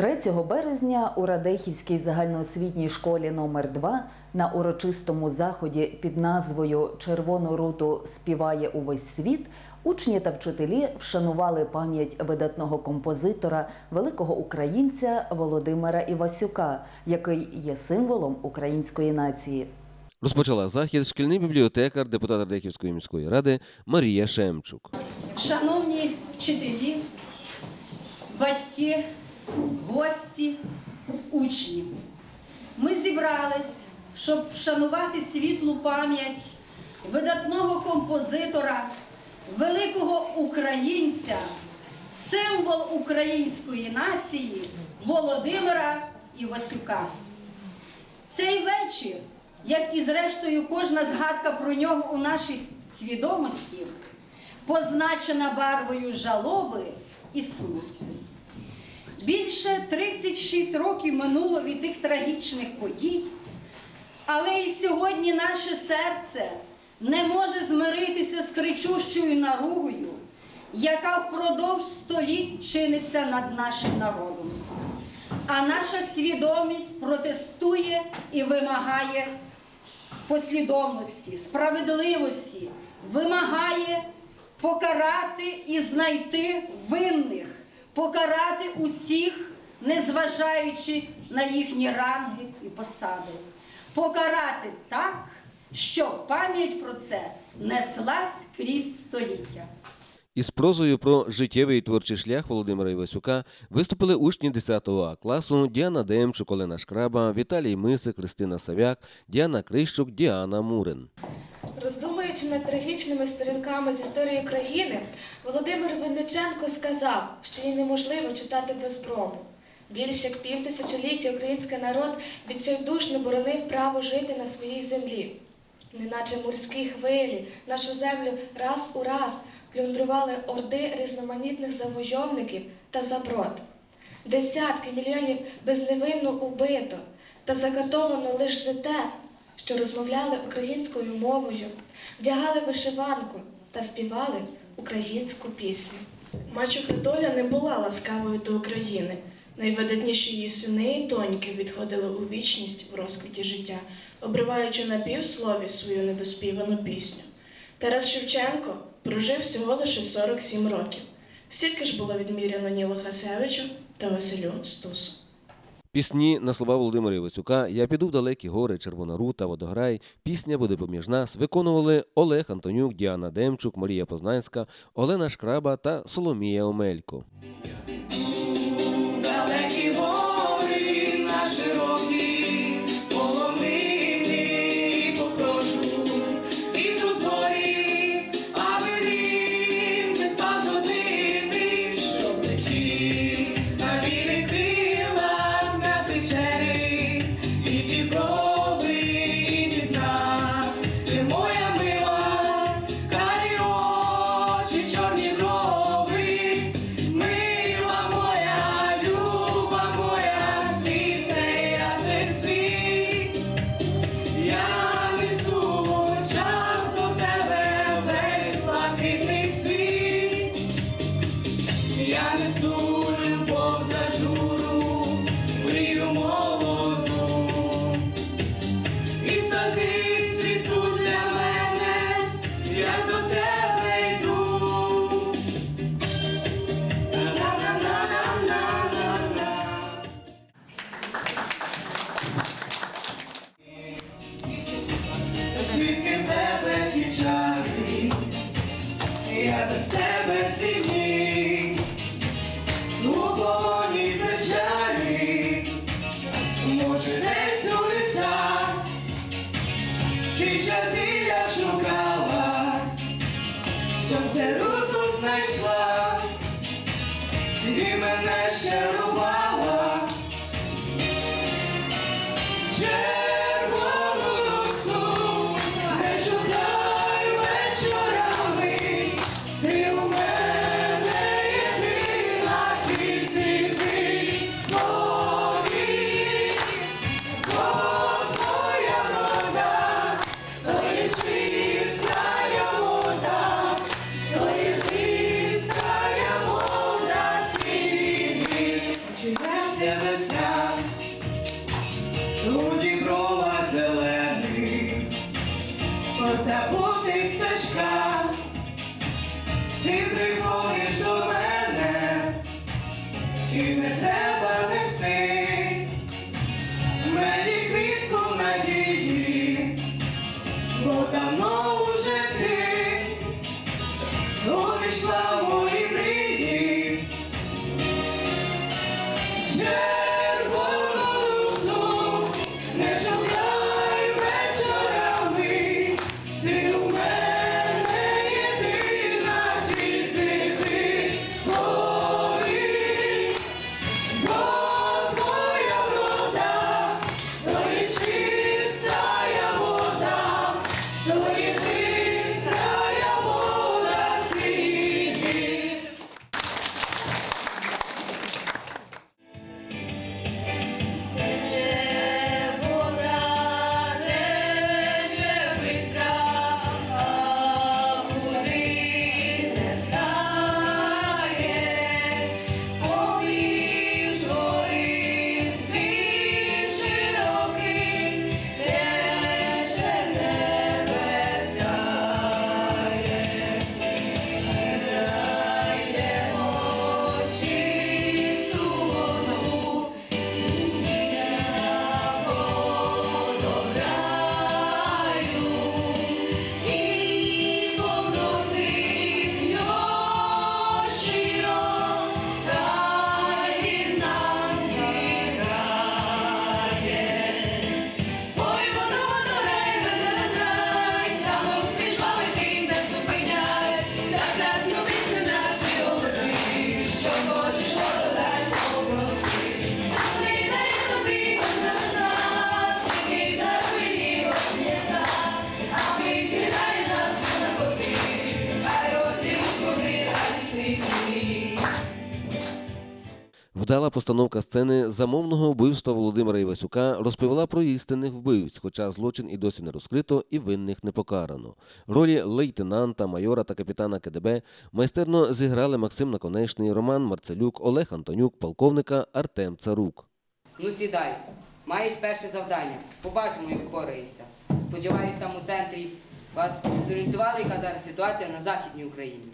3 березня у Радехівській загальноосвітній школі номер 2 на урочистому заході під назвою Червону руту співає увесь світ учні та вчителі вшанували пам'ять видатного композитора, великого українця Володимира Івасюка, який є символом української нації. Розпочала захід шкільний бібліотекар, депутат Радехівської міської ради Марія Шемчук. Шановні вчителі, батьки, гості, учні, ми зібрались, щоб вшанувати світлу пам'ять видатного композитора, великого українця, символ української нації Володимира Івасюка. Цей вечір, як і зрештою кожна згадка про нього у нашій свідомості, позначена барвою жалоби і смутку. Більше 36 років минуло від тих трагічних подій, але і сьогодні наше серце не може змиритися з кричущою наругою, яка впродовж століть чиниться над нашим народом. А наша свідомість протестує і вимагає послідовності, справедливості, вимагає покарати і знайти винних, покарати усіх, незважаючи на їхні ранги і посади, покарати так, щоб пам'ять про це неслась крізь століття. Із прозою про життєвий творчий шлях Володимира Івасюка виступили учні 10 А класу Діана Демчук, Олена Шкраба, Віталій Мисик, Христина Савяк, Діана Крищук, Діана Мурин. Роздумуючи над трагічними сторінками з історії країни, Володимир Винниченко сказав, що її неможливо читати без брому. Більш як півтисячоліття український народ відчайдушно боронив право жити на своїй землі. Неначе морські хвилі нашу землю раз у раз плюндрували орди різноманітних завойовників та заброд. Десятки мільйонів безневинно убито та закатовано лише за те, що розмовляли українською мовою, вдягали вишиванку та співали українську пісню. Мачуха Доля не була ласкавою до України. Найвидатніші її сини і доньки відходили у вічність в розквіті життя, обриваючи на півслові свою недоспівану пісню. Тарас Шевченко прожив всього лише 47 років. Стільки ж було відміряно Нілу Хасевичу та Василю Стусу. Пісні на слова Володимира Івацюка Я піду в далекі гори, Червона рута, водограй. Пісня буде поміж нас. Виконували Олег Антонюк, Діана Демчук, Марія Познанська, Олена Шкраба та Соломія Омелько. Я несу любов за журу, Вдала постановка сцени замовного вбивства Володимира Івасюка розповіла про істинних вбивць, хоча злочин і досі не розкрито, і винних не покарано. Ролі лейтенанта, майора та капітана КДБ майстерно зіграли Максим Наконечний, Роман Марцелюк, Олег Антонюк, полковника Артем Царук. Ну сідай, маєш перше завдання. Побачимо, як впораєшся. Сподіваюсь, там у центрі вас зорієнтували, яка зараз ситуація на Західній Україні.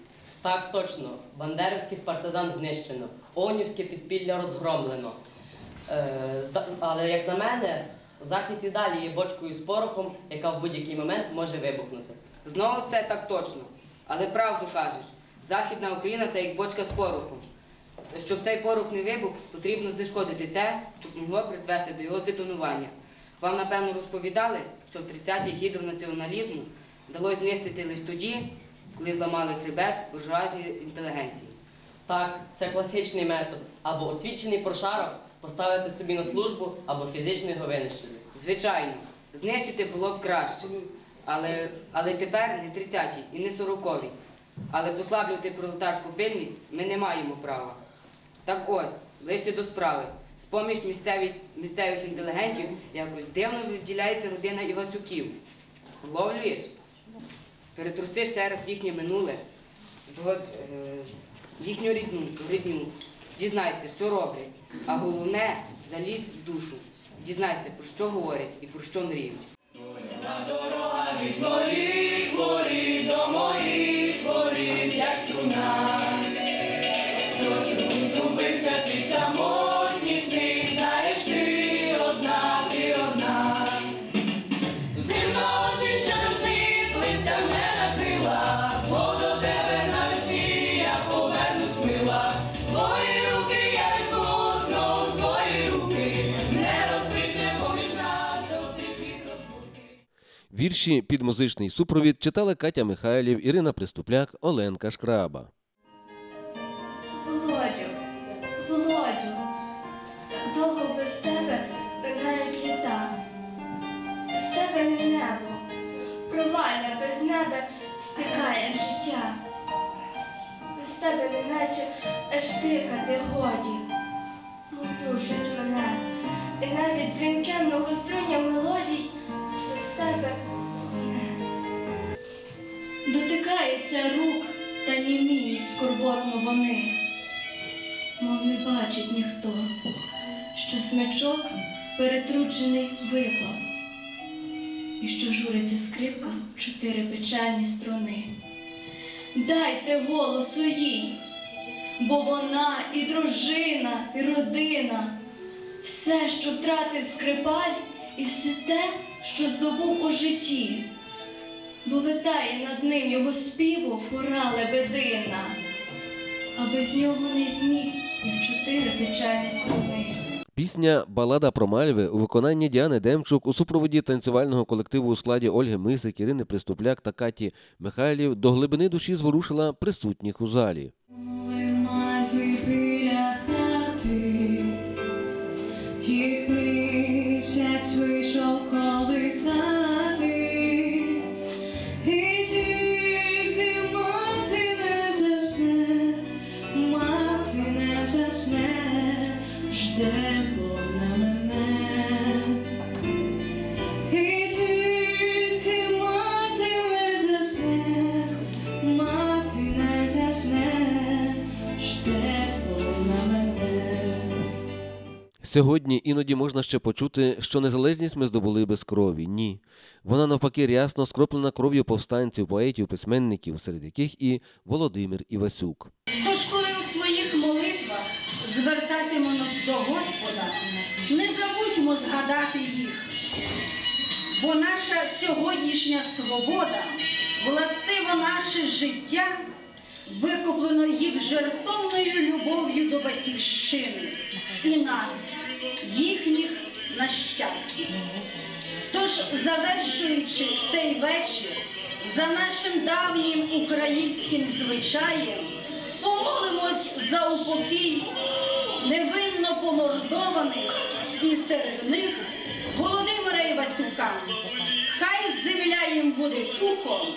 Так точно. Бандерівських партизан знищено, Онівське підпілля розгромлено. Е, але як на мене, захід і далі є бочкою з порохом, яка в будь-який момент може вибухнути. Знову це так точно. Але правду кажеш, Західна Україна це як бочка з порохом. Щоб цей порох не вибух, потрібно знешкодити те, що могло призвести до його здетонування. Вам, напевно, розповідали, що в 30-ті гідронаціоналізму вдалося знищити лише тоді, коли зламали хребет буржуазній інтелігенції. Так, це класичний метод. Або освічений прошарок поставити собі на службу, або фізично його винищити. Звичайно, знищити було б краще. Але, але тепер не 30-ті і не 40-ві. Але послаблювати пролетарську пильність ми не маємо права. Так ось, ближче до справи. З-поміж місцеві, місцевих інтелігентів якось дивно виділяється родина Івасюків. Вловлюєш? Перетруси ще раз їхнє минуле, до, е, їхню рідну, рідню. Дізнайся, що роблять. А головне, залізь в душу. Дізнайся, про що говорять і про що мріють. Вірші під музичний супровід читали Катя Михайлів, Ірина Приступляк, Оленка Шкраба. Володю, Володю, довго без тебе минають літа. Без тебе не небо, проваля без неба стикає життя. Без тебе неначе аж дихати годі, душить мене, і навіть дзвінке многоструння мелодій Дотикається рук та німіють скорботно вони, мов не бачить ніхто. що смичок перетручений виплав, і що журиться скрипка чотири печальні струни. Дайте голосу їй, бо вона і дружина, і родина, все, що втратив скрипаль, і все те, що здобув у житті, бо витає над ним його співу хора лебедина, а без нього не зміг і в чотири печальні струни. Пісня Балада про Мальви у виконанні Діани Демчук у супроводі танцювального колективу у складі Ольги Мисик, Ірини Приступляк та Каті Михайлів до глибини душі зворушила присутніх у залі. Сьогодні іноді можна ще почути, що незалежність ми здобули без крові. Ні. Вона навпаки рясно скроплена кров'ю повстанців, поетів, письменників, серед яких і Володимир Івасюк. Тож, коли у своїх молитвах звертатимемось до Господа, не забудьмо згадати їх. Бо наша сьогоднішня свобода, властиво наше життя, викуплено їх жертовною любов'ю до батьківщини і нас, їхніх нащадків. Тож, завершуючи цей вечір, за нашим давнім українським звичаєм, помолимось за упокій невинно помордованих і серед них Володимира Івасюка. Хай земля їм буде пухом,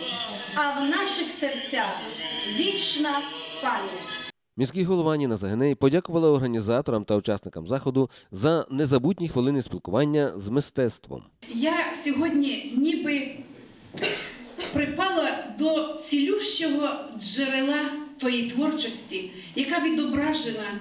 а в наших серцях вічна пам'ять. Міський голова Ніна Загиней подякувала організаторам та учасникам заходу за незабутні хвилини спілкування з мистецтвом. Я сьогодні ніби припала до цілющого джерела тої творчості, яка відображена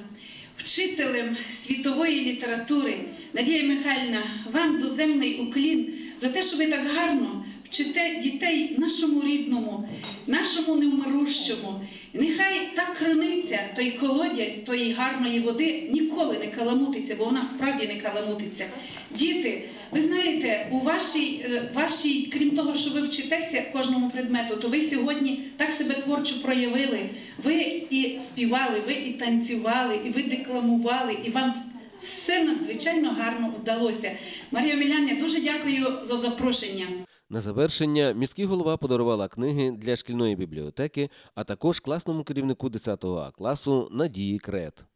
вчителем світової літератури Надія Михайлівна, вам доземний уклін за те, що ви так гарно вчите дітей нашому рідному, нашому невмирущому. Нехай та криниця, той колодязь тої гарної води ніколи не каламутиться, бо вона справді не каламутиться. Діти, ви знаєте, у вашій, е, вашій, крім того, що ви вчитеся кожному предмету, то ви сьогодні так себе творчо проявили. Ви і співали, ви і танцювали, і ви декламували, і вам все надзвичайно гарно вдалося. Марія Омеляня, дуже дякую за запрошення. На завершення міський голова подарувала книги для шкільної бібліотеки, а також класному керівнику 10 А класу Надії Крет.